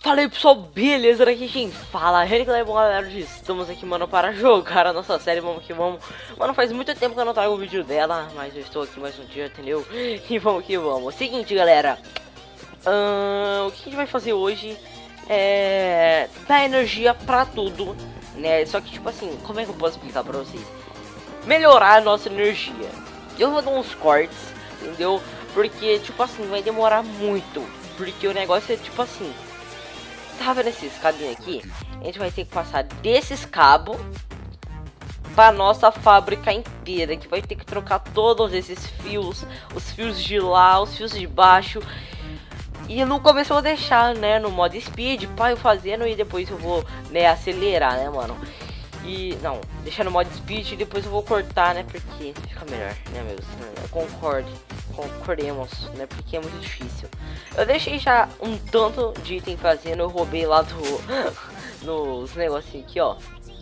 Fala aí pessoal, beleza? Aqui quem fala é bom galera, estamos aqui mano para jogar a nossa série, vamos que vamos Mano, faz muito tempo que eu não trago o vídeo dela, mas eu estou aqui mais um dia, entendeu? E vamos que vamos Seguinte galera, o que a gente vai fazer hoje é dar energia pra tudo, né? Só que tipo assim, como é que eu posso explicar pra vocês? Melhorar a nossa energia Eu vou dar uns cortes, entendeu? Porque tipo assim, vai demorar muito Porque o negócio é tipo assim tá vendo esses cabinhos aqui? A gente vai ter que passar desses cabos para nossa fábrica inteira, que vai ter que trocar todos esses fios, os fios de lá, os fios de baixo. E no começo eu vou deixar, né, no modo speed, para eu fazendo e depois eu vou, né, acelerar, né, mano. E, não, deixar no modo speed e depois eu vou cortar, né, porque fica melhor, né, meus, eu concordo concordemos, né? Porque é muito difícil. Eu deixei já um tanto de item fazendo, eu roubei lá do. nos negocinhos aqui, ó.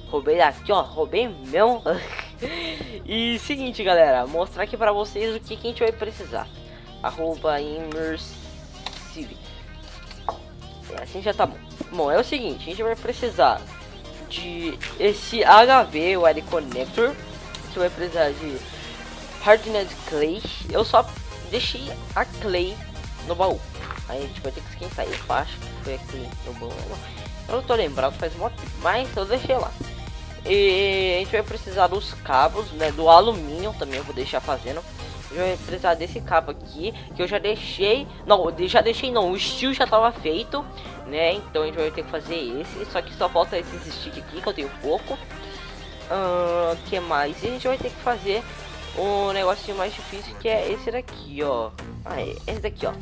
Roubei aqui, ó. Roubei mesmo. e seguinte, galera, mostrar aqui pra vocês o que, que a gente vai precisar. Arroba immersive. Assim já tá bom. Bom, é o seguinte, a gente vai precisar de esse HV, o Wire Connector. Gente vai precisar de Hardnet Clay. Eu só deixei a Clay no baú. Aí a gente vai ter que esquentar. Eu acho que foi aqui no baú. Eu não tô lembrado, faz um mas eu deixei lá. E a gente vai precisar dos cabos, né? Do alumínio também eu vou deixar fazendo. Eu vai precisar desse cabo aqui, que eu já deixei... Não, já deixei não, o steel já tava feito, né? Então a gente vai ter que fazer esse, só que só falta esse stick aqui, que eu tenho pouco. Uh, que mais? E a gente vai ter que fazer um negocinho mais difícil que é esse daqui, ó. Ah, é esse daqui, ó.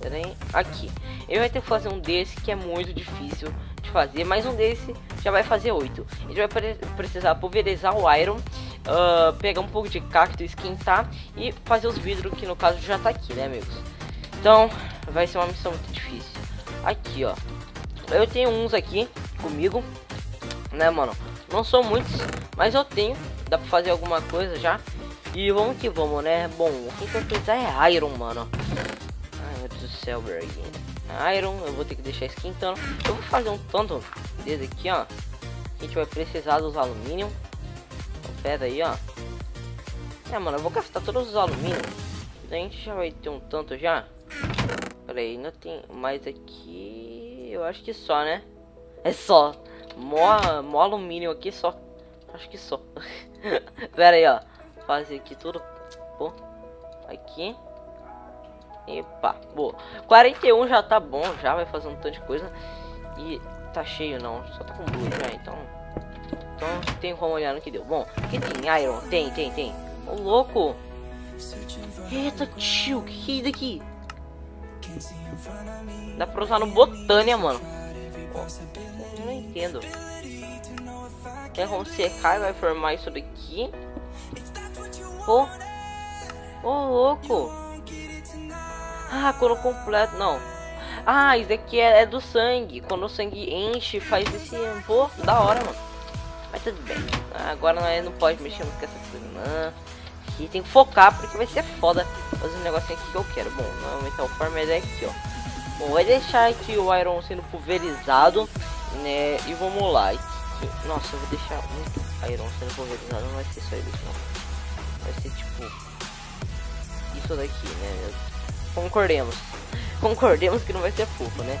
Peraí, aqui. Eu vai ter que fazer um desse que é muito difícil de fazer, mas um desse já vai fazer 8. A gente vai pre precisar pulverizar o Iron, uh, pegar um pouco de cacto, esquentar e fazer os vidros, que no caso já tá aqui, né, amigos? Então, vai ser uma missão muito difícil. Aqui, ó. Eu tenho uns aqui comigo, né, mano? Não são muitos, mas eu tenho. Dá pra fazer alguma coisa já. E vamos que vamos, né? Bom, o que vai precisar é Iron, mano. Do céu, Berg. Iron, eu vou ter que deixar esquentando. Eu vou fazer um tanto desse aqui, ó. A gente vai precisar dos alumínio. Pera aí, ó. É, mano, eu vou gastar todos os alumínio. A gente já vai ter um tanto já. Pera aí, ainda tem mais aqui. Eu acho que só, né? É só. Mó, mó alumínio aqui só. Acho que só. Pera aí, ó fazer aqui tudo. Pô, aqui. Epa, boa. 41 já tá bom, já vai fazer um tanto de coisa. E tá cheio não, só tá com duas já, então... Então tem como olhar no que deu. Bom, aqui tem Iron, tem, tem, tem. Ô, louco! Eita, tio, que que é daqui? Dá pra usar no Botânia, mano. Não entendo. Tem como secar e vai formar isso daqui. Ô, oh, louco. Ah, quando completo, não. Ah, isso aqui é, é, do sangue. Quando o sangue enche, faz esse... Pô, da hora, mano. Mas tudo bem. Agora não, é, não pode mexer muito com essa coisa, não. Aqui tem que focar, porque vai ser foda fazer um negocinho aqui que eu quero. Bom, aumentar o farm é aqui, ó. Bom, vai deixar aqui o Iron sendo pulverizado, né? E vamos lá. Nossa, eu vou deixar muito Iron sendo pulverizado. Não vai ser só isso, não vai ser tipo isso daqui, né? Concordemos. Concordemos que não vai ser fofo, né?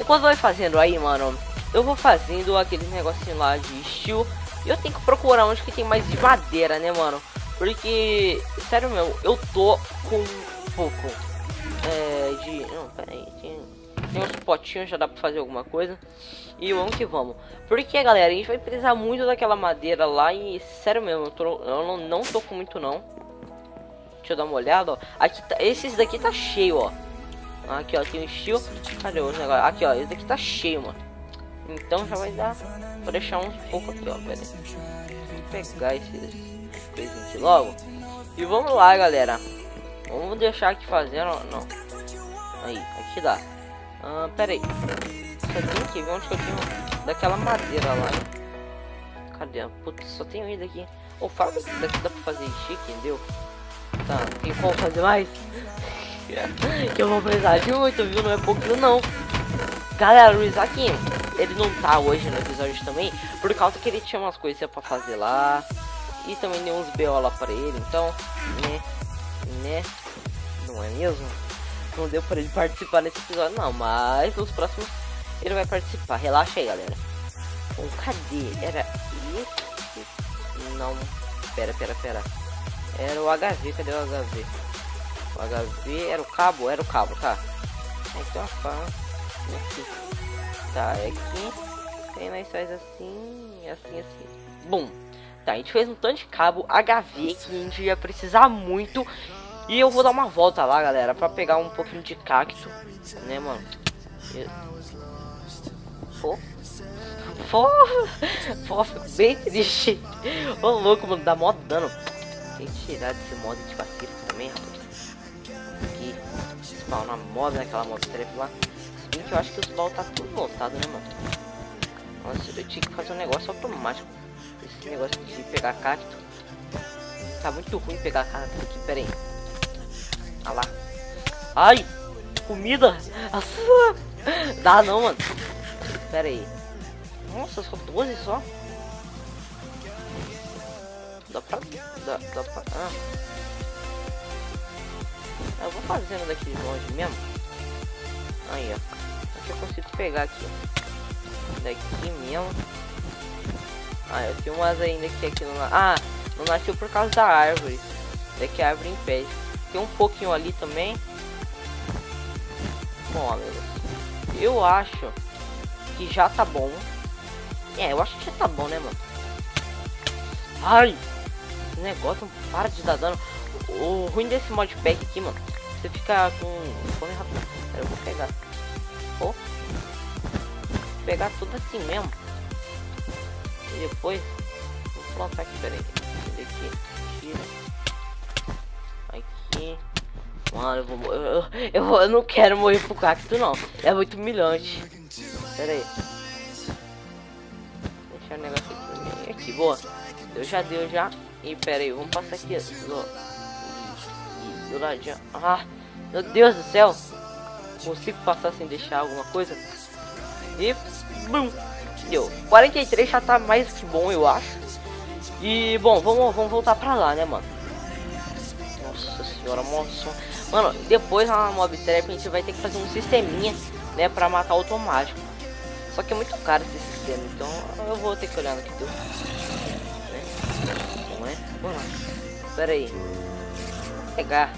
Enquanto vai fazendo aí, mano, eu vou fazendo aquele negocinho lá de estilo. E eu tenho que procurar onde que tem mais de madeira, né, mano? Porque, sério meu, eu tô com pouco é, de... Não, tem, tem uns potinhos, já dá pra fazer alguma coisa. E vamos que vamos. Porque, galera, a gente vai precisar muito daquela madeira lá e, sério mesmo, eu, tô, eu não, não tô com muito não. Deixa eu dar uma olhada, ó. Aqui tá, esses daqui tá cheio, ó. Aqui, ó, tem um estilo. Cadê o negócio? Aqui, ó, esse daqui tá cheio, mano. Então já vai dar Vou deixar uns pouco aqui, ó. Pera. Vou pegar esses coisinhos aqui logo. E vamos lá, galera. Vamos deixar aqui fazendo, não. Aí, aqui dá. Ah, pera aí. Só tem que ver onde que eu tenho daquela madeira lá. Cadê? Putz, só tem um daqui. O oh, fala daqui dá pra fazer chique, entendeu? Tá, tem como fazer mais? que eu vou precisar de muito, viu? Não é pouco não. Galera, o Isaac, ele não tá hoje no episódio também, por causa que ele tinha umas coisas pra fazer lá. E também deu uns BO lá pra ele, então, né, né, não é mesmo? Não deu pra ele participar nesse episódio não, mas nos próximos ele vai participar. Relaxa aí, galera. Bom, cadê? Era esse? Não, pera, pera, pera. Era o HV, cadê o HV? O HV era o cabo? Era o cabo, tá. Uma faca. Aqui. Tá, é aqui. Aí nós faz assim, assim, assim. Bom. Tá, a gente fez um tanto de cabo HV que a gente ia precisar muito. E eu vou dar uma volta lá, galera, pra pegar um pouquinho de cacto. Né, mano? Pô. Pô, fico bem triste. Ô, louco, mano, dá mó dano. Tem que tirar desse modo de vacilo também, rapaz. Aqui, spawnar mob naquela mob trap lá. Se bem que eu acho que os baús tá tudo lotado, né, mano? Nossa, eu tinha que fazer um negócio automático. Esse negócio de pegar cacto. Tá muito ruim pegar cacto aqui, pera aí. Ah lá. Ai! Comida! Dá não, mano. Pera aí. Nossa, só 12 só. Dá pra... Dá, dá pra... Ah. Eu vou fazendo daqui longe mesmo. Aí, ó. Acho que eu consigo pegar aqui. Daqui mesmo. Ah, eu tenho umas ainda que aqui não... Ah, não nasceu por causa da árvore. Daqui a árvore impede. Tem um pouquinho ali também. Bom, amigos. Eu acho que já tá bom. É, eu acho que já tá bom, né, mano? Ai! Negócio não para de dar dano. O ruim desse modpack aqui, mano. Você fica com... Come rápido. Eu vou pegar. Vou pegar tudo assim mesmo. E depois... Vou plantar aqui, peraí. Aqui. Tira. Aqui. Mano, eu vou... Eu, eu, eu, eu não quero morrer pro cacto, não. É muito humilhante. Pera aí. Deixa o negócio aqui. Aqui, boa. Deu, já deu, já. E pera aí, vamos passar aqui do, do ladinho. Ah, meu Deus do céu. Consigo passar sem deixar alguma coisa? E, bum, deu. 43 já tá mais que bom, eu acho. E, bom, vamos, vamos voltar pra lá, né, mano? Nossa senhora, moça. Mano, depois na Mob Trap a gente vai ter que fazer um sisteminha, né, pra matar automático. Só que é muito caro esse sistema, então eu vou ter que olhar no que deu. Né? Não é? Pera aí. Pegar.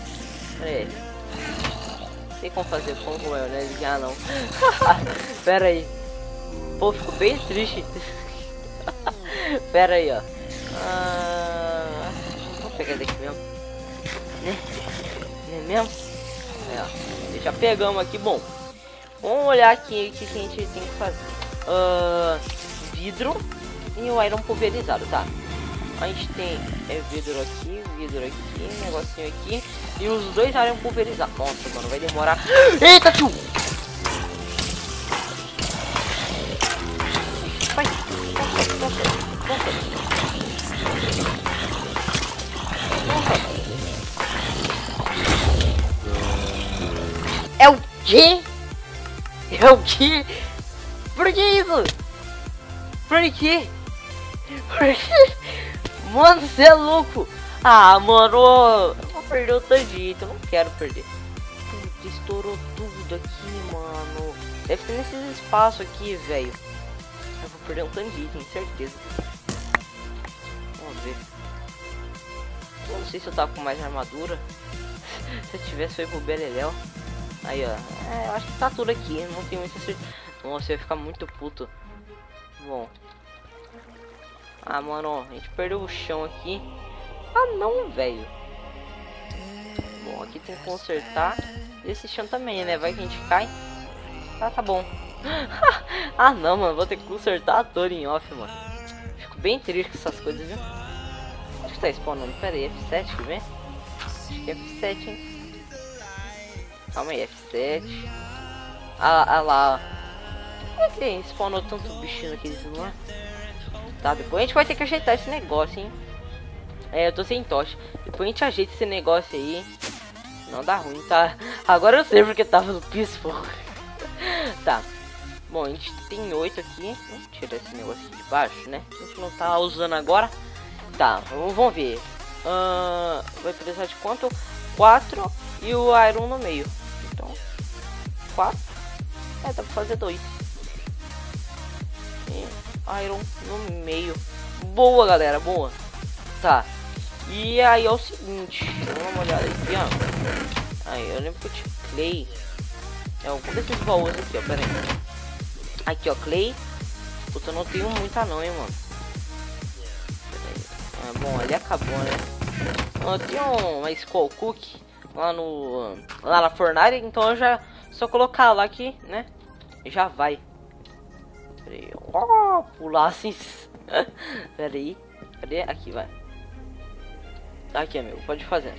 Pera aí. Tem como fazer pão com maionese já não. Pera aí. Pô, ficou bem triste. Pera aí, ó. Ah, vou pegar daqui mesmo. Né? Não é mesmo? É, ó. Já pegamos aqui. Bom, vamos olhar aqui o que a gente tem que fazer. Uh, vidro e o iron pulverizado, tá? A gente tem é, vidro aqui, vidro aqui, negocinho aqui. E os dois iron pulverizados. Nossa, mano, vai demorar. Eita, tio! Vai. É o quê? É o quê? Por que isso? Por quê? Por quê? Mano, você é louco. Ah, mano, eu vou perder o tangente, eu não quero perder. Puta, estourou tudo aqui, mano. Deve ser nesses espaços aqui, velho. Eu vou perder um tangente, tenho certeza. Vamos ver. Eu não sei se eu tava com mais armadura. se eu tivesse foi pro Beleléu. Aí, ó. É, eu acho que tá tudo aqui. Não tem muita certeza. Nossa, eu ia ficar muito puto. Bom. Ah, mano, a gente perdeu o chão aqui. Ah, não, velho. Bom, aqui tem que consertar. Esse chão também, né? Vai que a gente cai. Ah, tá bom. ah, não, mano. Vou ter que consertar a torre em off, mano. Fico bem triste com essas coisas, viu? Acho que tá spawnando. Pera aí, F7 que vem? Acho que é F7, hein? Calma aí, F7. Ah, ah lá. Por que spawnou tanto bichinho naquele celular? Tá, depois a gente vai ter que ajeitar esse negócio, hein? É, eu tô sem tocha. Depois a gente ajeita esse negócio aí. Não dá ruim, tá? Agora eu sei porque tava no piso, Tá. Bom, a gente tem oito aqui. Vamos tirar esse negócio aqui de baixo, né? A gente não tá usando agora. Tá, vamos ver. Uh, vai precisar de quanto? Quatro e o Iron no meio. Então, quatro. É, dá pra fazer dois. E Iron no meio. Boa, galera, boa. Tá. E aí é o seguinte, vamos uma olhada aqui, ó. Aí, eu lembro que eu tinha Clay. É algum desses baús aqui, ó, pera aí. Aqui, ó, Clay. Puta, eu não tenho muita não, hein, mano. Ah, bom, ali acabou, né? Eu tenho uma Skull Cook lá no... Lá na fornalha, então eu já... Só colocar lá aqui, né? Já vai. Pera aí. Oh, pular assim. Pera aí. Cadê? Aqui, vai. Aqui, amigo. Pode fazer.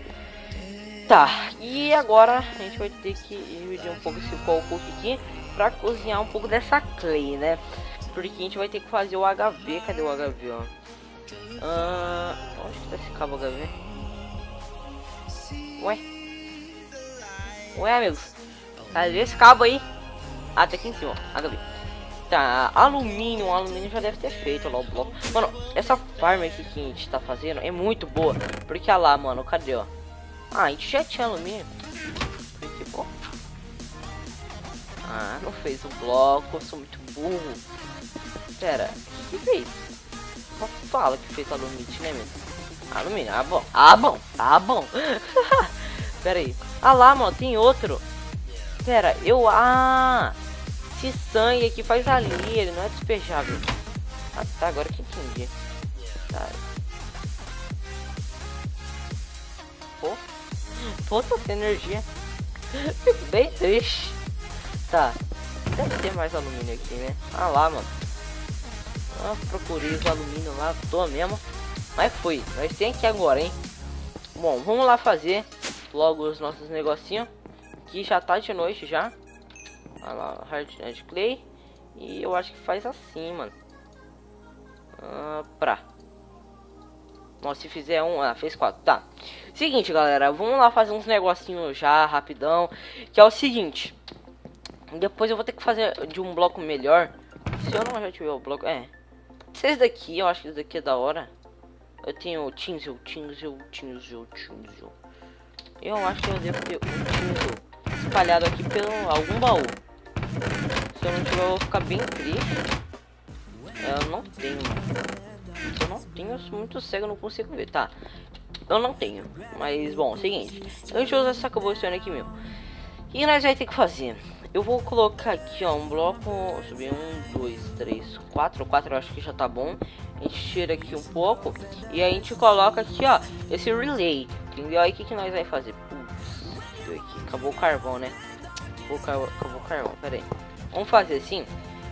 Tá. E agora a gente vai ter que dividir um pouco esse Cook aqui pra cozinhar um pouco dessa clay, né? Porque a gente vai ter que fazer o HV. Cadê o HV, ó? Ah, onde que tá esse cabo HV? Ué? Ué, amigos? Cadê esse cabo aí? Ah, tá aqui em cima, ó. HV. Tá, alumínio, alumínio já deve ter feito lá o bloco. Mano, essa farm aqui que a gente tá fazendo é muito boa. Porque, olha lá, mano, cadê, ó? Ah, a gente já tinha alumínio. Que bom. Ah, não fez o bloco, eu sou muito burro. Pera, o que fez? Só fala que fez alumínio, né, mesmo? Alumínio, ah, bom. Ah, bom, ah, bom. Pera aí. Ah lá, mano, tem outro. Pera, eu... Ah... Esse sangue aqui faz ali, ele não é despejável. Ah, tá, agora que entendi. Tá. Pô. Pô, energia. Fico bem triste. Tá. Deve ter mais alumínio aqui, né? Ah lá, mano. Ah, procurei os alumínio lá, tô mesmo. Mas foi. Nós tem aqui agora, hein? Bom, vamos lá fazer logo os nossos negocinhos. Que já tá de noite já. Olha lá, hard, clay. E eu acho que faz assim, mano. Ah, pra. Nossa, se fizer um... Ah, fez quatro. Tá. Seguinte, galera. Vamos lá fazer uns negocinhos já, rapidão. Que é o seguinte. Depois eu vou ter que fazer de um bloco melhor. Se eu não já tiver o bloco... É. Esse daqui, eu acho que daqui é da hora. Eu tenho o Tinsel, Tinsel, Tinsel. Eu acho que eu devo ter um Tinsel espalhado aqui pelo algum baú. Se eu não tiver, eu vou ficar bem triste. Eu não tenho, eu não tenho, eu sou muito cego, não consigo ver. Tá. Eu não tenho. Mas, bom, é seguinte. A gente usa essa cobblestone aqui mesmo. O que nós vai ter que fazer? Eu vou colocar aqui, ó, um bloco, subir um, dois, três, quatro, quatro eu acho que já tá bom. A gente tira aqui um pouco e a gente coloca aqui, ó, esse relay, entendeu? Aí o que, que nós vai fazer? Putz, acabou o carvão, né? O carvão, pera aí. Vamos fazer assim.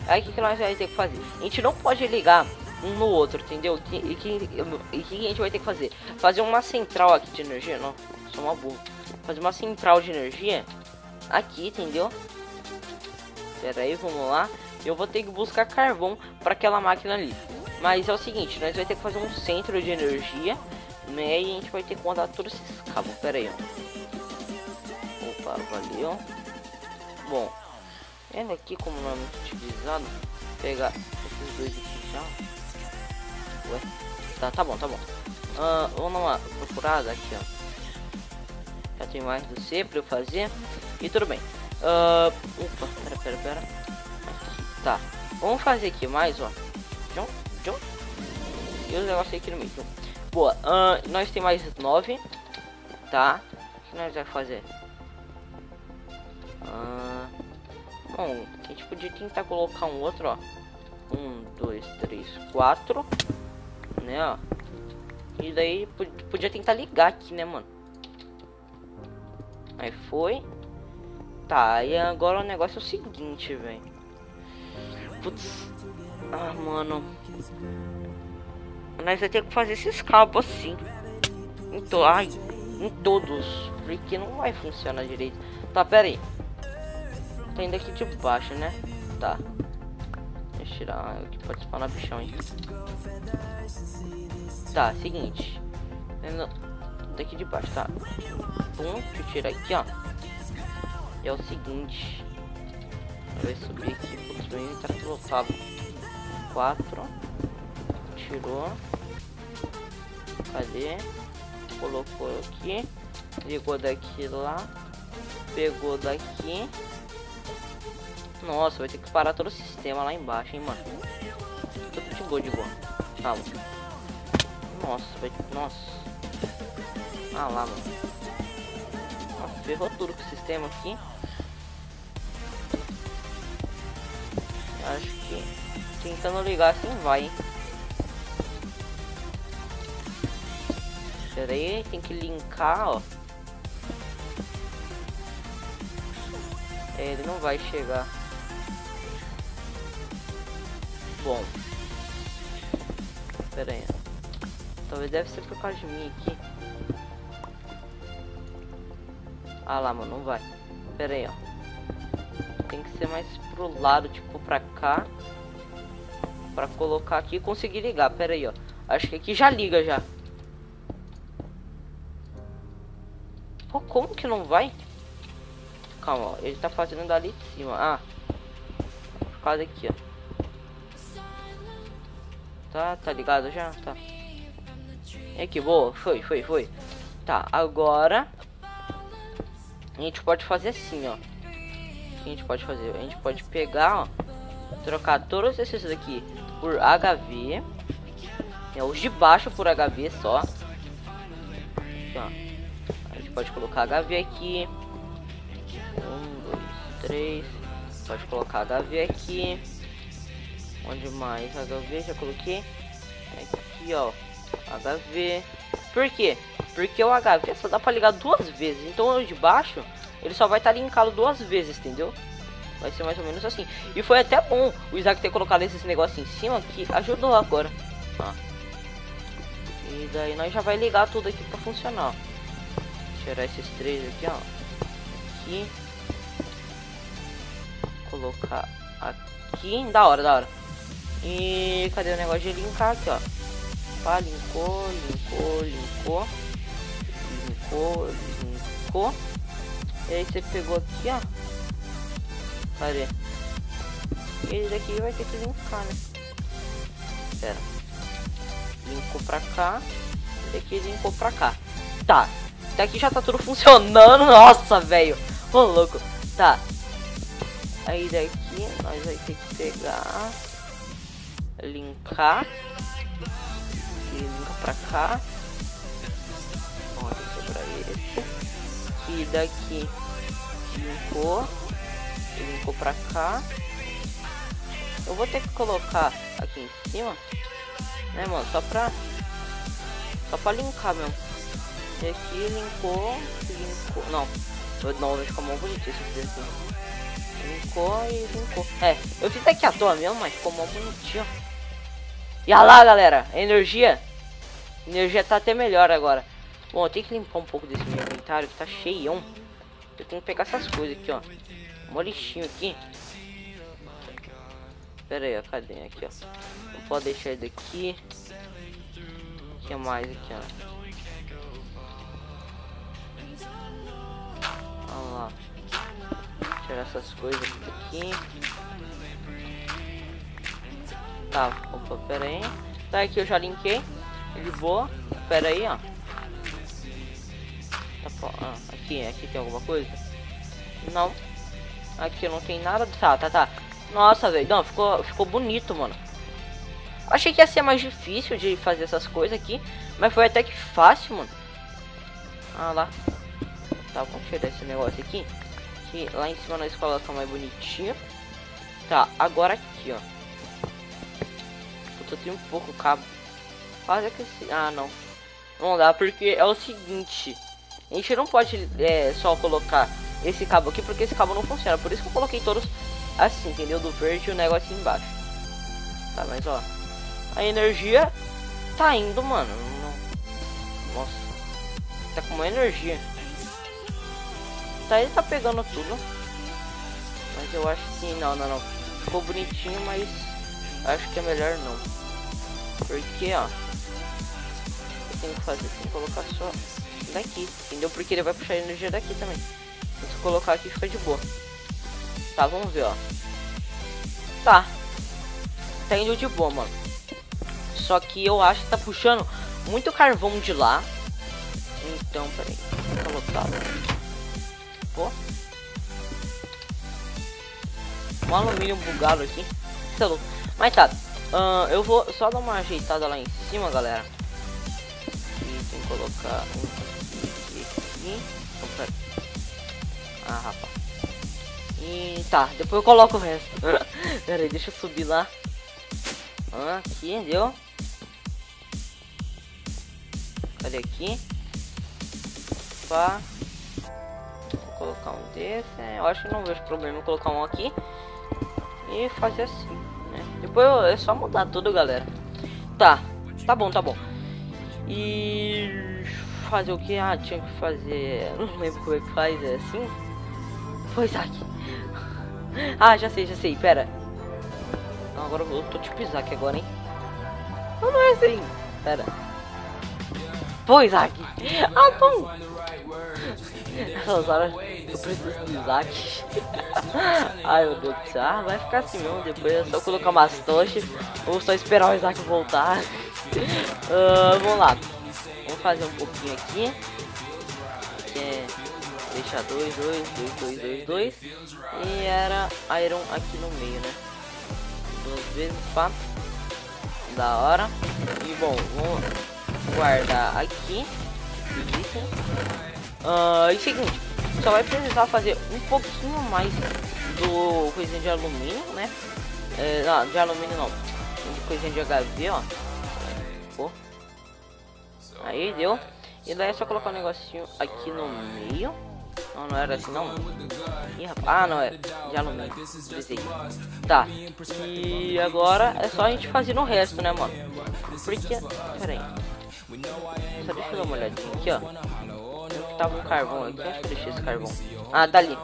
Aí o que, que nós vai ter que fazer? A gente não pode ligar um no outro, entendeu? E o que, e que a gente vai ter que fazer? Fazer uma central aqui de energia, não, sou uma burra. Fazer uma central de energia aqui, entendeu? Pera aí, vamos lá. Eu vou ter que buscar carvão para aquela máquina ali. Mas é o seguinte, nós vai ter que fazer um centro de energia, né? E a gente vai ter que contar todos esses cabos. Pera aí, ó. Opa, valeu. Bom, ele aqui como não é muito utilizado, pegar esses dois aqui já. Ué, tá, tá bom, tá bom. Uh, vamos uma procurada aqui, ó. Já tem mais do C para eu fazer. E tudo bem. Uh, opa, pera, pera, pera. Tá. Vamos fazer aqui mais, ó. Jum, jum. E os negócios aqui no meio. Boa, uh, nós tem mais nove. Tá. O que nós vai fazer? Uh, bom, a gente podia tentar colocar um outro, ó. Um, dois, três, quatro. Né, ó. E daí podia tentar ligar aqui, né, mano? Aí foi. Tá, e agora o negócio é o seguinte, velho. Putz. Ah, mano. Nós vamos ter que fazer esses cabos assim. Em, to Ai, em todos. Porque não vai funcionar direito. Tá, pera aí. Indo aqui de baixo, né? Tá. Deixa tirar, que pode spawnar bichão, hein. Tá, seguinte. Daqui de baixo, tá? Um, deixa eu tirar aqui, ó. E é o seguinte. Vai subir aqui, putz, bem, tá lotado. Quatro. Tirou. Cadê? Colocou aqui. Ligou daqui lá. Pegou daqui. Nossa, vai ter que parar todo o sistema lá embaixo, hein, mano. Tudo de boa, de boa. Calma. Nossa, vai... Nossa. Ah lá, mano. Nossa, ferrou tudo com o sistema aqui. Acho que tentando ligar assim vai, hein. Pera aí, tem que linkar, ó. É, ele não vai chegar. Bom. Pera aí. Talvez deve ser por causa de mim aqui. Ah lá, mano, não vai. Pera aí, ó. Tem que ser mais pro lado, tipo, pra cá. Pra colocar aqui e conseguir ligar. Pera aí, ó. Acho que aqui já liga já. Pô, como que não vai? Calma, ó. Ele tá fazendo dali de cima. Ah. Por causa aqui, ó. Tá, tá ligado já? Tá. É que boa. Foi, foi, foi. Tá, agora... A gente pode fazer assim, ó. A gente pode fazer? A gente pode pegar, ó. Trocar todos esses daqui por HV. É, os de baixo por HV só. Aqui, ó pode colocar HV aqui. Um, dois, três. Pode colocar HV aqui. Onde mais? HV, já coloquei. Aqui, ó. HV. Por quê? Porque o HV só dá pra ligar duas vezes. Então o de baixo, ele só vai estar tá linkado duas vezes, entendeu? Vai ser mais ou menos assim. E foi até bom o Isaac ter colocado esse negócio em cima, que ajudou agora. Ó. E daí nós já vai ligar tudo aqui pra funcionar, ó tirar esses três aqui, ó. Aqui. Colocar aqui. Da hora, da hora. E cadê o negócio de linkar aqui, ó? Pá, linkou, linkou, linkou. Linkou, linkou. E aí você pegou aqui, ó. Cadê? Esse daqui vai ter que linkar, né? Pera. Linkou pra cá. Esse aqui linkou pra cá. Tá. Até aqui já tá tudo funcionando. Nossa, velho. Ô, louco. Tá. Aí daqui nós vai ter que pegar. Linkar. E linka pra cá. Ó, sobrar esse. E daqui linkou. Linkou pra cá. Eu vou ter que colocar aqui em cima. Né, mano? Só pra... Só pra linkar mesmo. E aqui linkou, linkou, não, não, vai ficar muito bonito esse aqui. Linkou e linkou. É, eu fiz aqui à toa mesmo, mas ficou mó bonitinho. E olha lá, galera, energia. A energia tá até melhor agora. Bom, eu tenho que limpar um pouco desse meu inventário que tá cheião. Eu tenho que pegar essas coisas aqui, ó. Um lixinho aqui. Pera aí, ó, cadê? Aqui, ó. Não pode deixar ele daqui. O que mais aqui, ó? Vamos lá. Tirar essas coisas aqui. Tá, opa, pera aí. Tá, aqui eu já linkei. De boa. Pera aí, ó. Tá, ah, aqui, aqui tem alguma coisa? Não. Aqui não tem nada. Tá, tá, tá. Nossa, velho. Não, ficou, ficou bonito, mano. Achei que ia ser mais difícil de fazer essas coisas aqui. Mas foi até que fácil, mano. Ah lá. Tá, vamos tirar esse negócio aqui. Que lá em cima na escola tá mais bonitinho. Tá, agora aqui, ó. Tô tendo um pouco cabo. Quase que esse... Ah, não. Não dá, porque é o seguinte. A gente não pode é, só colocar esse cabo aqui, porque esse cabo não funciona. Por isso que eu coloquei todos assim, entendeu? Do verde e o negócio embaixo. Tá, mas ó. A energia tá indo, mano. Nossa. Tá com uma energia. Tá, ele tá pegando tudo. Mas eu acho que não, não, não. Ficou bonitinho, mas acho que é melhor não. Porque, ó, eu tenho que fazer, tem que colocar só daqui, entendeu? Porque ele vai puxar energia daqui também. Se eu colocar aqui fica de boa. Tá, vamos ver, ó. Tá. Tá indo de boa, mano. Só que eu acho que tá puxando muito carvão de lá. Então, peraí. Tá lotado. Pô. Um alumínio bugado aqui. Tá louco. Mas tá. Uh, eu vou só dar uma ajeitada lá em cima, galera. E tem que colocar um aqui. aqui. Ah, rapaz. E tá, depois eu coloco o resto. Pera aí, deixa eu subir lá. Aqui, deu. Cadê aqui? Pá. Vou colocar um desse. É, eu acho que não vejo problema colocar um aqui. E fazer assim, né? Depois é só mudar tudo, galera. Tá, tá bom, tá bom. E fazer o que? Ah, tinha que fazer. Não lembro como é que faz, é assim? Foi Isaac. ah, já sei, já sei, pera. Não, agora eu tô tipo Isaac agora, hein? Não, não é assim. Pera. Foi Isaac. Ah, bom. Essas horas eu preciso do Isaac. Ai meu Deus do céu. Ah, vai ficar assim mesmo. Depois é só colocar umas tochas. Ou só esperar o Isaac voltar. uh, vamos lá. Vamos fazer um pouquinho aqui. Que é deixar dois, dois, dois, dois, dois, dois. E era Iron aqui no meio, né? Duas vezes, pá. Da hora. E bom, vamos guardar aqui. Uh, e seguinte, só vai precisar fazer um pouquinho mais do coisinha de alumínio, né? É, não, de alumínio não. De coisinha de HV, ó. Pô. Aí deu. E daí é só colocar um negocinho aqui no meio. Não, não era assim não. Ih, rapaz. Ah, não, é de alumínio. Desenho. Tá. E agora é só a gente fazer no resto, né, mano? Porque. Pera aí. Só deixa eu dar uma olhadinha aqui, ó. Tava um carvão aqui. Onde que eu deixei esse carvão? Ah, dali.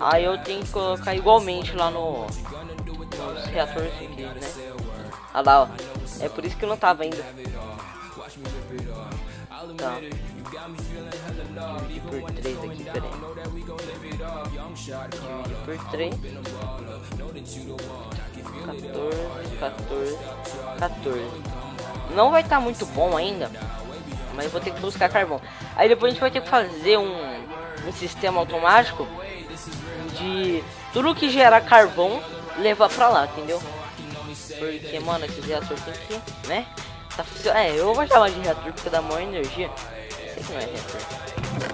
Aí eu tenho que colocar igualmente lá no. Nos reatores aqui, né? Ah lá, ó. É por isso que não tava ainda. Tá. Dividir por 3 aqui, peraí. Dividir por 3. 14, 14, 14. Não vai estar tá muito bom ainda. Mas eu vou ter que buscar carvão. Aí depois a gente vai ter que fazer um, um sistema automático de tudo que gerar carvão levar pra lá, entendeu? Porque, mano, esse reator tem que, né? Tá É, eu vou chamar de reator porque dá maior energia. Sei não é reator.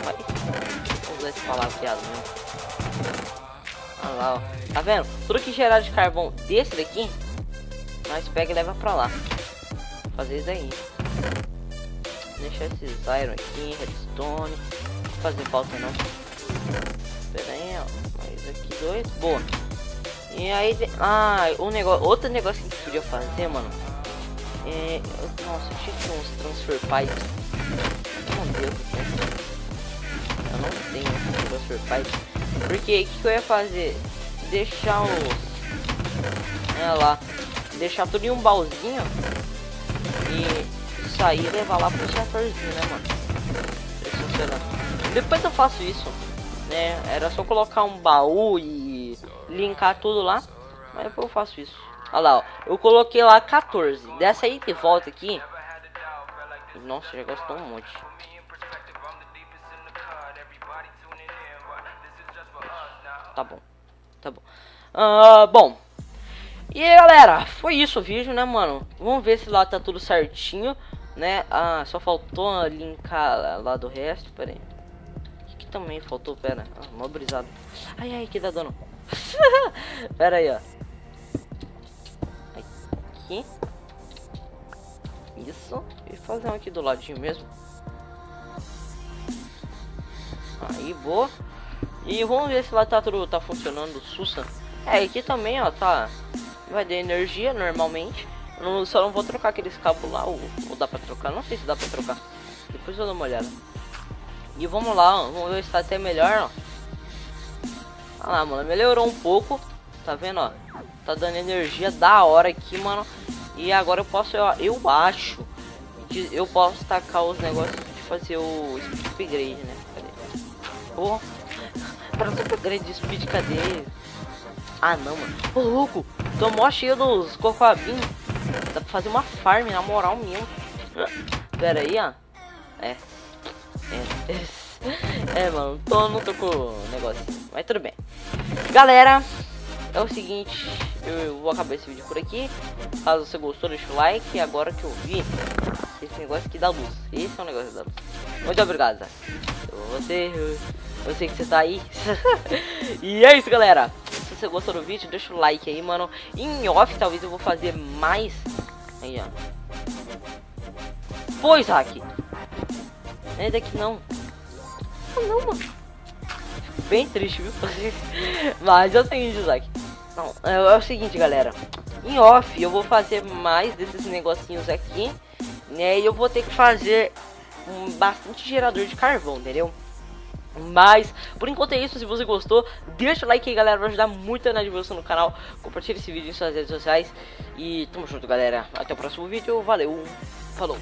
Mas, vou usar esse palavreado mesmo. Olha lá, ó. Tá vendo? Tudo que gerar de carvão desse daqui, nós pega e leva pra lá. Fazer isso aí. Deixar esses iron aqui, redstone. Fazer falta não. Pera aí, ó. Mais aqui dois. Boa. E aí, ah, um negócio, outro negócio que a gente podia fazer, mano é, nossa, tinha que uns transfer pipes. Não deu, eu não tenho transfer pipes. Porque o que, que, eu ia fazer? Deixar os. Olha lá. Deixar tudo em um baúzinho. E sair e levar lá pro serverzinho, né, mano? Depois eu faço isso. Né? Era só colocar um baú e linkar tudo lá. Mas depois eu faço isso. Olha lá, ó. Eu coloquei lá 14. Dessa aí de volta aqui. Nossa, já gastou um monte. Tá bom. Tá bom. Uh, bom. E aí, galera, foi isso o vídeo, né, mano? Vamos ver se lá tá tudo certinho, né? Ah, só faltou linkar lá do resto, pera aí. Que, também faltou, pera. Ah, mó brisado. Ai, ai, que dá dano. pera aí, ó aqui. Isso. E fazer um aqui do ladinho mesmo. Aí, boa. E vamos ver se lá tá tudo tá funcionando, Sussa. É, aqui também, ó, tá... Vai dar energia normalmente. Não, só não vou trocar aqueles cabos lá, ou, ou, dá pra trocar. Não sei se dá pra trocar. Depois eu dou uma olhada. E vamos lá, ó, vamos ver se tá até melhor, ó. Olha lá, mano, melhorou um pouco. Tá vendo, ó? tá dando energia da hora aqui, mano. E agora eu posso, eu, eu acho, eu posso tacar os negócios de fazer o speed upgrade, né? Cadê? Oh, para o upgrade de speed, cadê? Ah, não, mano. Ô, louco, tô mó cheio dos cocoabim. Dá pra fazer uma farm, na moral mesmo. Pera aí, ó. É. É, é, é mano, tô, não tô com o negócio. Mas tudo bem. Galera, é o seguinte, eu vou acabar esse vídeo por aqui. Caso você gostou, deixa o like. Agora que eu vi esse negócio aqui da luz. Esse é o negócio da luz. Muito obrigado, Você, eu, eu sei que você tá aí. e é isso, galera. Você gostou do vídeo, deixa o like aí, mano. Em off, talvez eu vou fazer mais. Aí, ó. Pô, Isaac. É daqui não. Ah, não, mano. Bem triste, viu? Mas é o seguinte, Isaac. Não, é, é o seguinte, galera. Em off, eu vou fazer mais desses negocinhos aqui. Né? E eu vou ter que fazer um bastante gerador de carvão, entendeu? Mas, por enquanto é isso, se você gostou, deixa o like aí galera, vai ajudar muito na divulgação no canal. Compartilhe esse vídeo em suas redes sociais E tamo junto galera, até o próximo vídeo, valeu, falou